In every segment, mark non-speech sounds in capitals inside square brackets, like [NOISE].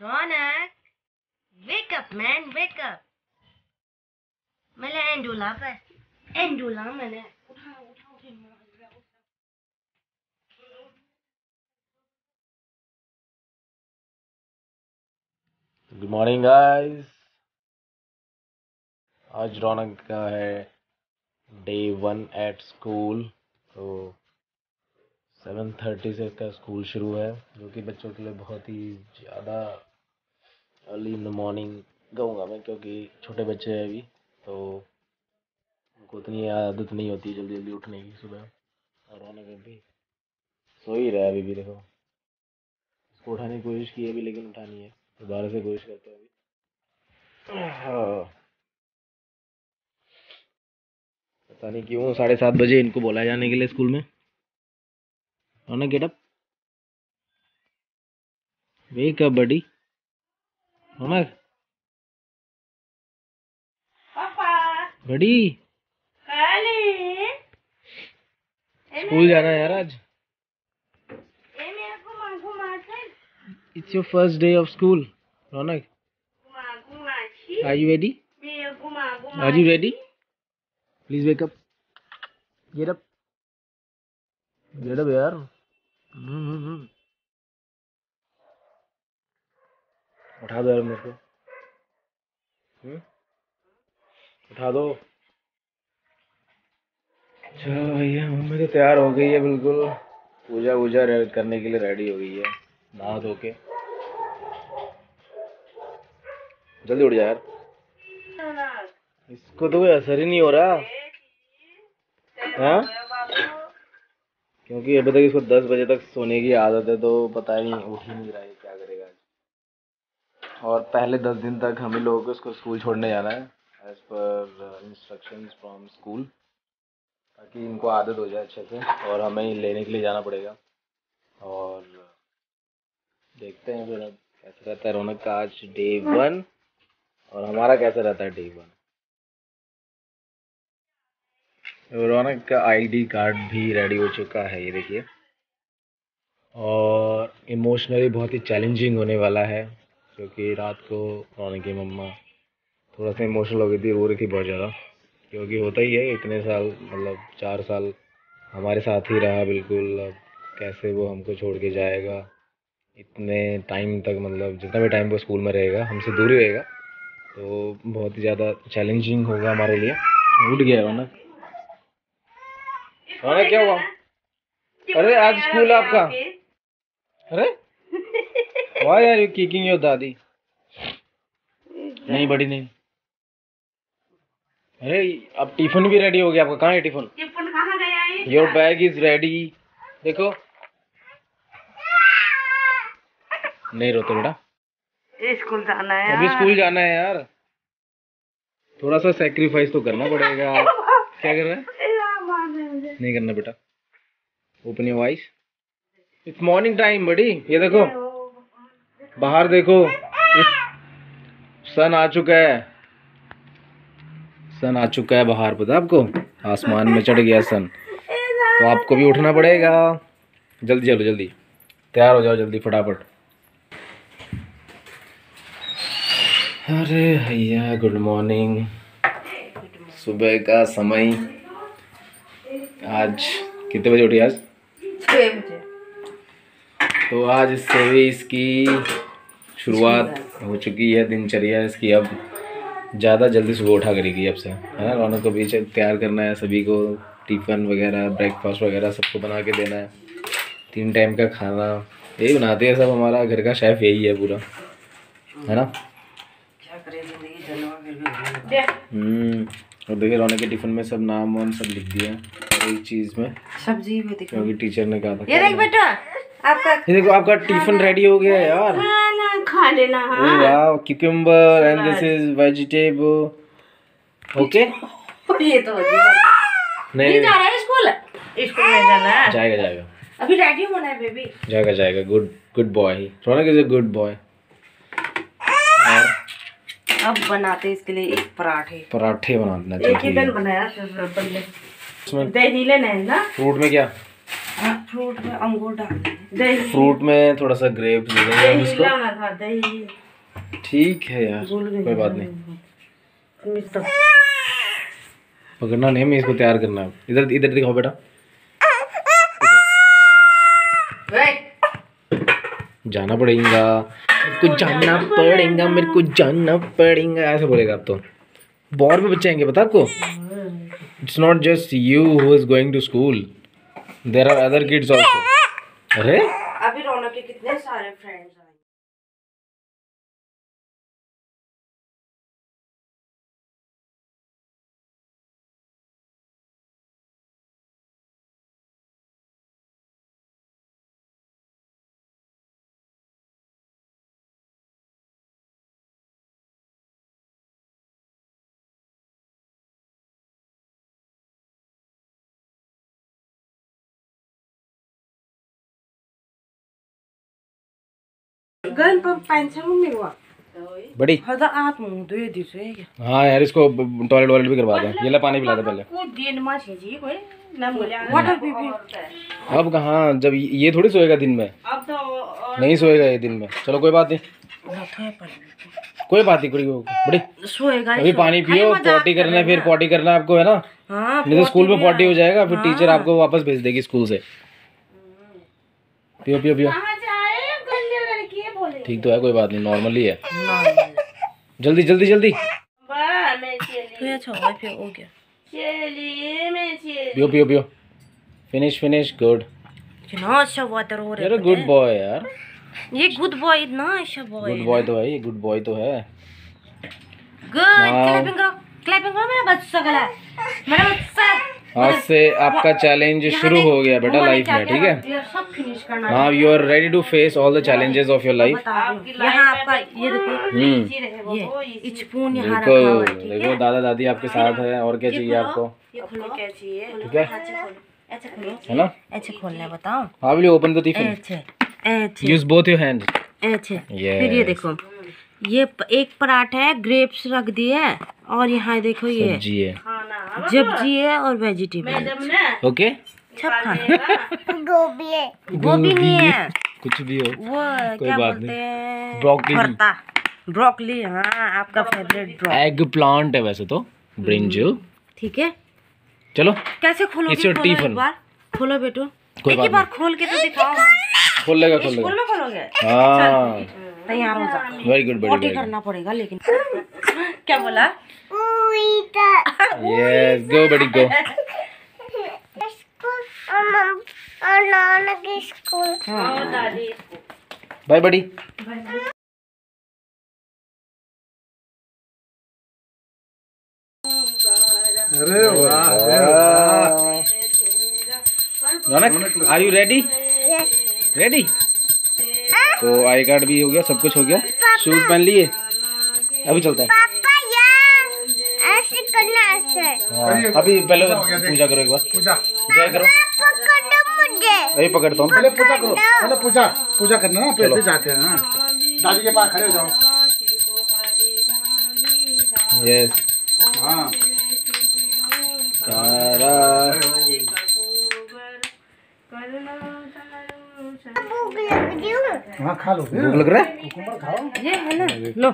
Ronak, wake up, man, wake up. मैंने एंडुला पर एंडुला मैंने उठा उठा उठे गुड मॉर्निंग गाइस आज रौनक का है डे वन एट स्कूल तो सेवन थर्टी से इसका स्कूल शुरू है जो कि बच्चों के लिए बहुत ही ज़्यादा अर्ली इन द मॉर्निंग कहूँगा मैं, क्योंकि छोटे बच्चे हैं अभी तो उनको उतनी आदत नहीं होती जल्दी जल्दी उठने की सुबह। और रौनक अभी सो ही रहा है अभी भी, देखो। उसको उठाने की कोशिश की अभी, लेकिन उठानी है। दोबारा से कोशिश करते हैं अभी। पता नहीं क्यों, साढ़े सात बजे इनको बोला जाने के लिए स्कूल में। Raunak get up wake up buddy Raunak पापा। बडी। स्कूल जाना है यार आज। It's your first day of school Raunak are you ready are you ready please wake up get up get up यार। हम्म, हम्म, हम्म। उठा दो यार मेरे को। हम्म? उठा दो। चलो भैया, मम्मी तो तैयार हो गई है बिल्कुल। पूजा वूजा करने के लिए रेडी हो गई है। नहा धो के। जल्दी उठ जा यार। इसको तो कोई असर ही नहीं हो रहा। हाँ? क्योंकि अभी तक इसको दस बजे तक सोने की आदत है तो पता ही नहीं, उठ ही नहीं रहा है क्या आज और पहले दस दिन तक हम ही लोगों को इसको स्कूल छोड़ने जाना है as per instruction from school ताकि इनको आदत हो जाए अच्छे से, और हमें लेने के लिए जाना पड़ेगा। और देखते हैं फिर कैसा रहता है रौनक का आज डे वन और हमारा कैसा रहता है डे वन रौनक का आईडी कार्ड भी रेडी हो चुका है, ये देखिए। और इमोशनली बहुत ही चैलेंजिंग होने वाला है। क्योंकि रात को रौनक की मम्मा थोड़ा सा इमोशनल हो गई थी रो रही थी बहुत ज़्यादा। क्योंकि होता ही है इतने साल मतलब चार साल हमारे साथ ही रहा बिल्कुल अब कैसे वो हमको छोड़ के जाएगा? इतने टाइम तक मतलब जितना भी टाइम वो स्कूल में रहेगा हमसे दूर ही रहेगा। तो बहुत ही ज़्यादा चैलेंजिंग होगा हमारे लिए। उठ गया रौनक रौनक क्या हुआ? अरे आज स्कूल है आपका? अरे? Why are you kicking your दादी? नहीं बड़ी नहीं। अरे अब टिफ़िन भी रेडी हो गया आपका। कहाँ है टिफ़िन? टिफ़िन कहाँ गया है योर बैग इज़ रेडी देखो। नहीं रोते बेटा। स्कूल जाना है अभी स्कूल जाना है यार। थोड़ा सा सेक्रीफाइस तो करना पड़ेगा। क्या कर रहा है? [LAUGHS] नहीं करना बेटा। Open your eyes it's morning time buddy ये देखो। बाहर देखो। सन आ चुका है। सन आ चुका है बाहर पता आपको? आसमान में चढ़ गया सन। तो आपको भी उठना पड़ेगा। जल्दी चलो जल्दी। तैयार हो जाओ जल्दी फटाफट। अरे भैया गुड मॉर्निंग सुबह का समय। आज कितने बजे उठी आज? तो आज भी इसकी शुरुआत हो चुकी है दिनचर्या इसकी। अब ज़्यादा जल्दी सुबह उठा करेगी अब से है ना? रौनक को भी च- तैयार करना है सभी को टिफ़िन वगैरह ब्रेकफास्ट वगैरह सबको बना के देना है। तीन टाइम का खाना यही बनाते हैं सब हमारा घर का शेफ़ यही है पूरा है ना? हम्म और देखिए रौनक के टिफ़िन में सब नाम वाम सब लिख दिया हर एक चीज़ में। सब्ज़ी भी क्योंकि टीचर ने कहा था ये देख बेटा आपका ये देखो आपका टिफ़िन रेडी हो गया है यार। खाना खा लेना हाँ। wow, cucumber and this is vegetable. Okay? [LAUGHS] ये तो नहीं जा रहा है स्कूल? स्कूल नहीं जाना है। जाएगा जाएगा। अभी रेडी होना है बेबी जाएगा जाएगा। Good good boy he Raunak is a good boy अब बनाते इसके लिए एक पराठे। पराठे बना देना एक ही दिन बनाया बल्ले इसमें दही लेना है ना? फ्रूट में क्या? फ्रूट में अंगूर डाल फ्रूट में थोड़ा सा ग्रेप दे देंगे इसको। ठीक है यार कोई बात नहीं। पकड़ना नहीं हमें इसको तैयार करना है। इधर इधर दिखाओ बेटा। जाना पड़ेगा मेरे को जाना पड़ेगा मेरे को जाना पड़ेगा ऐसे बोलेगा आप तो। बहुत भी बच्चे आएँगे पता आपको? It's not just you who is going to school there are other kids also अरे? अभी रौनक के कितने सारे फ्रेंड्स आए गन पर पेंशन में मिलवा। बड़ी। हदा आप मुँह दे दिसे हाँ यार इसको टॉयलेट वॉयलेट भी करवा दें। ये ला पानी पिला दे पहले। को दिन में छे जी कोई ना बोले वाटर पीपी। अब कहाँ जब ये थोड़ी सोएगा दिन में। अब तो नहीं सोएगा ये दिन में। चलो कोई बात नहीं। कोई बात नहीं कुड़ी बड़ी। सोएगा अभी पानी पियो पॉटी करना है फिर पॉटी करना है आपको है ना? हाँ नहीं तो स्कूल में पॉटी हो जाएगा फिर टीचर आपको वापस भेज देगी स्कूल से। पियो पियो पियो। ठीक तो है कोई बात नहीं नॉर्मल ही है। जल्दी जल्दी जल्दी। तो अच्छा हुआ फिर हो गया। पियो पियो पियो। फिनिश फिनिश गुड कितना अच्छा वाटर हो रहा यार गुड बॉय यार। ये गुड बॉय इतना अच्छा बॉय गुड बॉय तो है ये गुड बॉय तो है। गुड क्लैपिंग करो। क्लैपिंग करो मेरा बच्चा गला मेरा बच्चा आज से आपका चैलेंज शुरू हो गया बेटा लाइफ में ठीक है? ये सब फिनिश करना now you are ready to face all the challenges of your life यहाँ आपका ये देखो हम्म। ये स्पून यहाँ देखो है? दादा दादी आपके साथ है और क्या चाहिए आपको? ये खोलो। क्या चाहिए? ठीक है? है ना? ऐसे खोलना बताओ। How open the tiffin use both your ऐसे। फिर ये देखो ये एक पराठा है ग्रेप्स रख दिए और यहाँ देखो ये सब्ज़ी है। सब्ज़ी है। और वेजिटेबल ओके? सब खाना गोभी नहीं है। कुछ भी हो वो क्या बात बोलते हैं? ब्रोकली। ब्रोकली हाँ आपका फेवरेट एग प्लांट है वैसे तो ब्रिंजल ठीक है। चलो कैसे your खोलो एक बार। खोलो बेटो। कोई एक बार खोल के तो दिखाओ। खोल लेगा खोल लेगा हाँ। तैयार हो जाओ very good very potty good करना पड़ेगा लेकिन [LAUGHS] क्या बोला? यस गो बेटी गो बाय बड़ी अरे वाह आर यू रेडी रेडी तो आई कार्ड भी हो गया सब कुछ हो गया। शूज़ पहन लिए? अभी चलता है। हाँ, अभी पहले पूजा करो एक बार। पूजा। जय करो। अभी पकड़ता हूँ। पहले पूजा करो। पहले पूजा। पूजा करना ना फिर जाते हैं हाँ। दादी के पास खड़े हो जाओ। यस हाँ खा लो। भूख लग रहा है? ये है ना लो।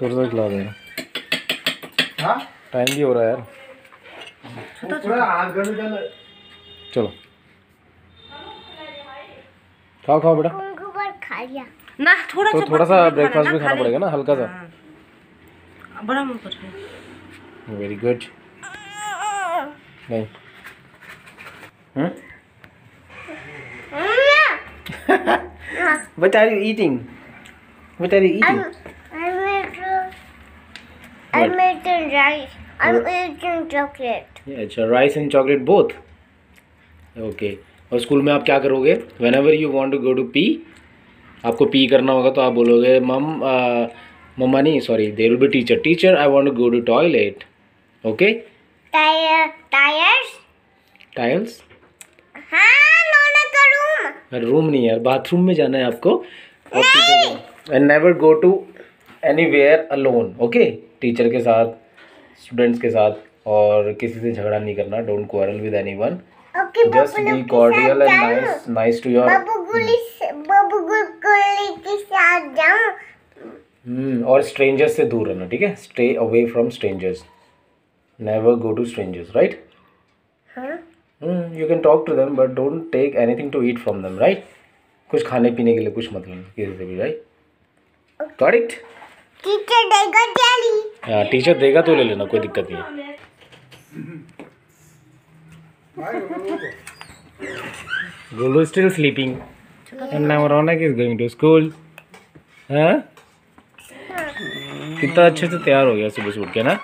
थोड़ा सा खिला देना हाँ? टाइम भी हो रहा है यार। पूरा चलो। खाओ खाओ बेटा। ना थोड़ा तो सा थोड़ा सा ब्रेकफास्ट भी खाना पड़ेगा ना हल्का सा। हाँ। बड़ा मुँह कर वेरी गुड नहीं। हम्म? What are you eating? What are you eating? I'm I'm eating I'm eating rice. I'm eating chocolate. Yeah, अच्छा rice and chocolate both. Okay. और स्कूल में आप क्या करोगे whenever you want to go to pee आपको pee करना होगा तो आप बोलोगे मम मम्मा नहीं sorry there will be teacher teacher I want to go to toilet okay tires? Tiles हाँ. रूम नहीं है बाथरूम में जाना है आपको। Teacher and never go to anywhere alone okay teacher के साथ स्टूडेंट्स के साथ और किसी से झगड़ा नहीं करना don't quarrel with anyone just be cordial and nice nice to your hmm और स्ट्रेंजर्स से दूर रहना ठीक है? Stay away from strangers never go to strangers right हाँ। You can talk to them but don't take anything to eat from them right कुछ खाने पीने के लिए कुछ मत लेना किसी से भी राइट गॉट इट टीचर देगा जैली हाँ टीचर देगा तो ले लेना कोई दिक्कत नहीं। है Gulu is still sleeping. And now Ronak is going to school. हाँ कितना अच्छे से तैयार हो गया सुबह सुबह के ना?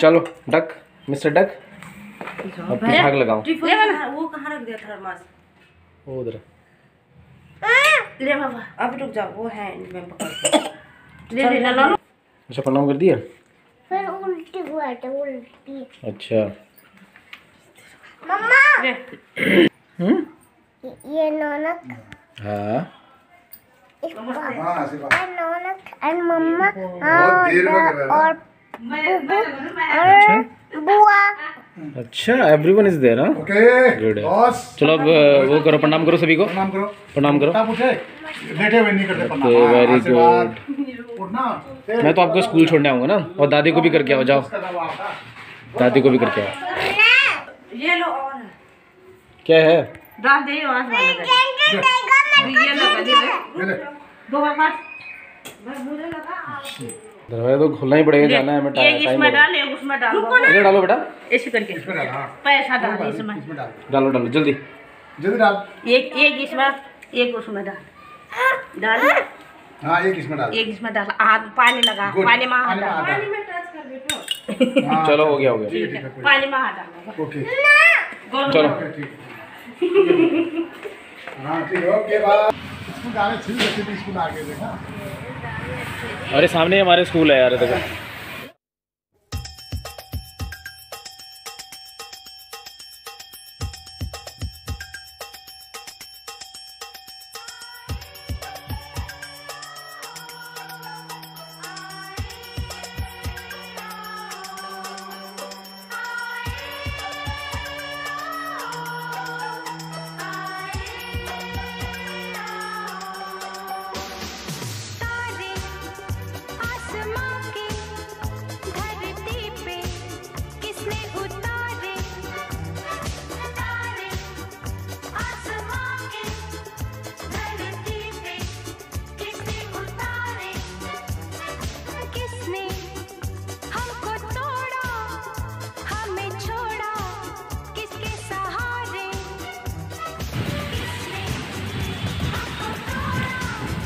चलो डक मिस्टर डक अब पीछाक लगाओ। वो कहाँ रख दिया थर्मास वो उधर। ले बाबा अब रुक जाओ वो है में पकड़ ले ले लो अच्छा प्रणाम कर दिया? फिर उल्टी हुआ था उल्टी। अच्छा। मम्मा! हम्म? ये नौनक। हाँ। नौनक और मम्मा। है और बुआ। अच्छा एवरीवन इज़ देयर हाँ? ओके. बॉस चलो अब वो करो प्रणाम करो सभी को। प्रणाम करो। प्रणाम करो। लेटे हुए नहीं करते प्रणाम। आशीर्वाद। उठना। मैं तो आपको स्कूल छोड़ने आऊँगा ना और दादी को भी करके आओ जाओ। दादी को भी करके आओ। ये लो और। क्या है? डाल दे आवाज़ वाला कर ये। लगा दे बार दरवाज़ा तो खोलना ही पड़ेगा जाना है हमें टाइम टाइम इसमें डाल एक उसमें डाल इधर डालो बेटा। ऐसे करके। इसमें डाल हाँ। पैसा डाल इसमें इसमें। डाल डालो। डालो जल्दी। जल्दी डाल। एक एक इसमें एक उसमें डाल। डाल। हाँ एक इसमें डाल। एक इसमें डाल। हाथ पानी लगा पानी में हाथ पानी में हाथ डाल। डाल। हाँ, [LAUGHS] चलो हो गया हो गया। पानी में हाथ डाल। ओके। चलो। हाँ। ठीक है ओके बाय। स्कूल जाने छिल भी स्कूल आगे देखा। अरे सामने हमारे स्कूल है यार देखो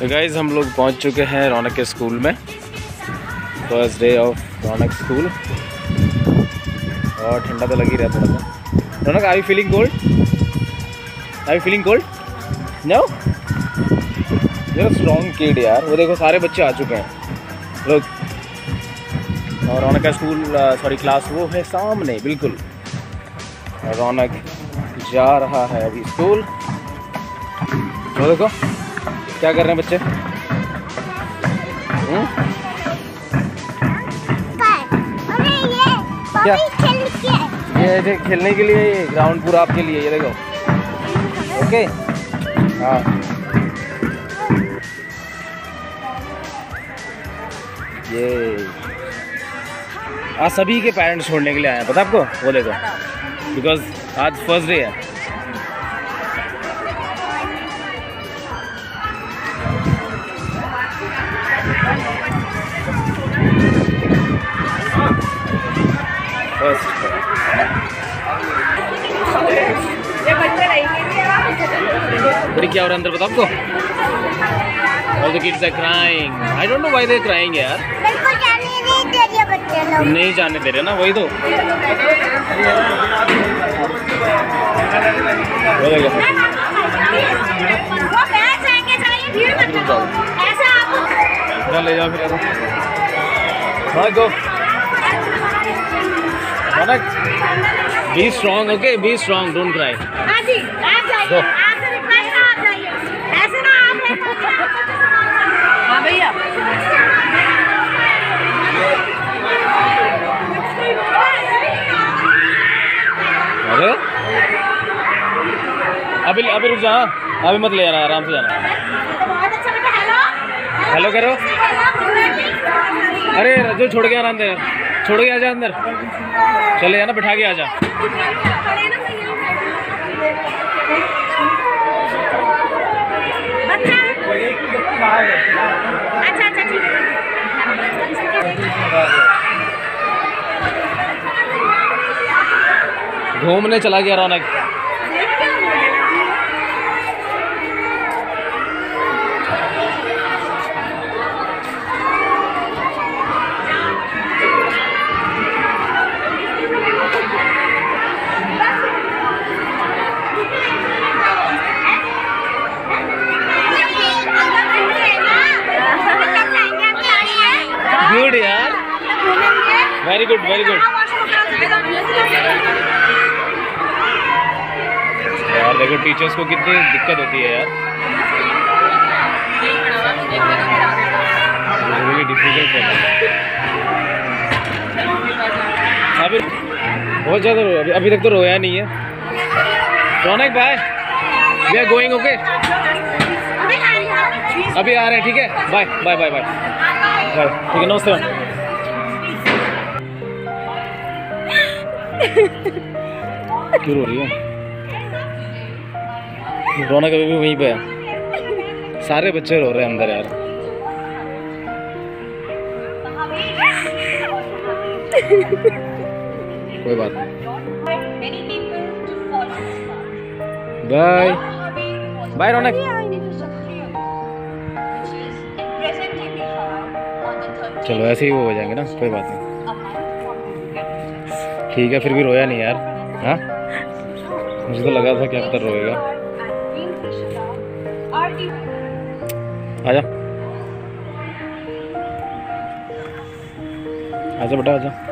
तो गाइज़ हम लोग पहुँच चुके हैं रौनक के स्कूल में। First day of Raunak school और ठंडा तो लग ही रहा थोड़ा सा। Raunak I feeling cold I feeling cold no you're strong kid यार। वो देखो, सारे बच्चे आ चुके हैं। लोग और रौनक का स्कूल सॉरी क्लास वो है सामने, बिल्कुल। रौनक जा रहा है अभी स्कूल वो देखो। क्या कर रहे हैं बच्चे? हम्म? ये क्या? पपी खेल के ये ऐसे खेलने के लिए ये ग्राउंड पूरा आपके लिए, ये देखो। ओके? हाँ। ये। आज सभी के पेरेंट्स छोड़ने के लिए आए हैं, पता आपको? वो देखो। बिकॉज़ आज फ़र्स्ट डे है। फ़र्स्ट क्या हो रहा है अंदर बताओ आपको? All the kids are crying. I don't know why they're crying यार. नहीं दे जाने दे रहे ना वही तो। वो देखो वो बैठ आपसे रिक्वेस्ट है आप जाइए ऐसे ना आप ले हाँ भैया अरे अभी अभी रुक जा हाँ। अभी मत ले जाना आराम से जाना बहुत अच्छा बेटा हेलो हेलो करो अरे रजू छोड़ के आना अंदर छोड़ के आजा अंदर चले जाना बिठा के आजा अच्छा अच्छा ठीक है। घूमने चला गया रौनक। गुड वेरी गुड यार देखो टीचर्स को कितनी दिक्कत होती है यार। अभी बहुत ज़्यादा अभी अभी तक तो रोया नहीं है। रौनक भाई? वी आर गोइंग ओके अभी आ रहे हैं, ठीक है? बाय बाय बाय बाय ठीक है, नमस्ते क्यों रो रही है। रौनक अभी भी वहीं पे है। सारे बच्चे रो रहे हैं अंदर यार। कोई बात नहीं। बाय बाय रौनक चलो, ऐसे ही वो हो जाएँगे ना, कोई बात नहीं। ठीक है, फिर भी रोया नहीं यार। हाँ? मुझे तो लगा था कि अब तक रोएगा। आजा। आजा बेटा, आजा।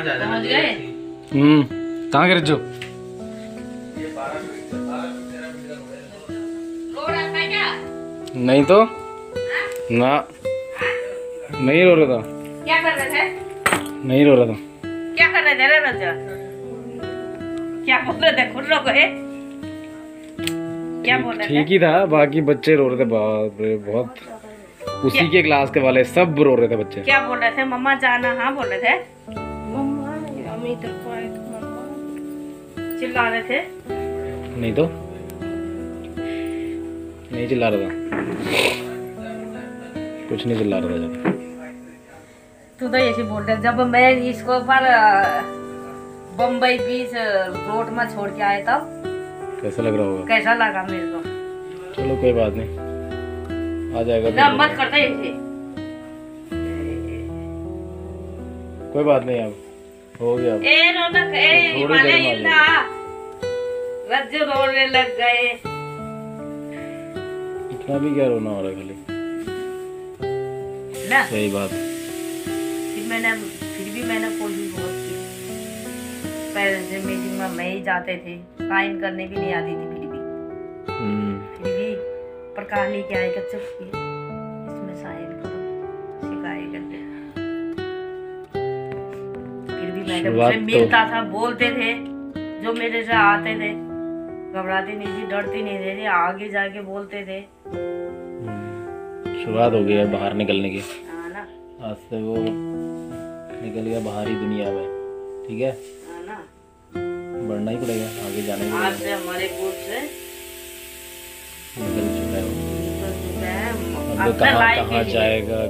हम्म कहाँ के रज्जो नहीं तो? ना। नहीं रो रहा था। क्या कर रहे थे? नहीं रो रहा था। क्या कर रहे थे रे रजा? क्या बोल रहे थे? खुद रो गए क्या बोल रहे थे? ठीक ही था बाकी बच्चे रो रहे थे बाप रे बहुत। उसी के क्लास के वाले सब रो रहे थे बच्चे। क्या बोल रहे थे? मम्मा जाना हाँ बोल रहे थे? को तो मम्मा चिल्ला रहे थे। नहीं तो? नहीं चिल्ला रहा था। कुछ नहीं चिल्ला रहा था जब। तू तो ऐसे बोल रहे जब मैं इसको पर बम्बई बीच रोड में छोड़ के आए तब। कैसा लग रहा होगा? कैसा लगा मेरे को? चलो कोई बात नहीं। आ जाएगा ना मत करता ऐसे कोई बात नहीं अब। हो गया। ए रौनक ए थोड़ी देर हिमालय में आ रज्जू रोने लग गए इतना भी क्या रोना हो रहा है खाली ना सही बात फिर मैंने फिर भी मैंने कोशिश बहुत की पेरेंट्स मीटिंग में मैं ही जाते थे साइन करने भी नहीं आती थी फिर भी हम्म, फिर भी पर कहानी क्या है कि चुप इसमें साइन शुरुआत उनसे तो- मिलता था बोलते थे जो मेरे से आते थे। घबराती नहीं थी डरती नहीं थी आगे जाके बोलते थे। हम्म। शुरुआत हो गई है बाहर निकलने की। हाँ आज से वो निकल गया बाहरी दुनिया में ठीक है? हाँ ना। बढ़ना ही पड़ेगा आगे जाना ही आज से हमारे ग्रुप से निकल चुका है वो। है। अब तो कहाँ कहाँ के जाएगा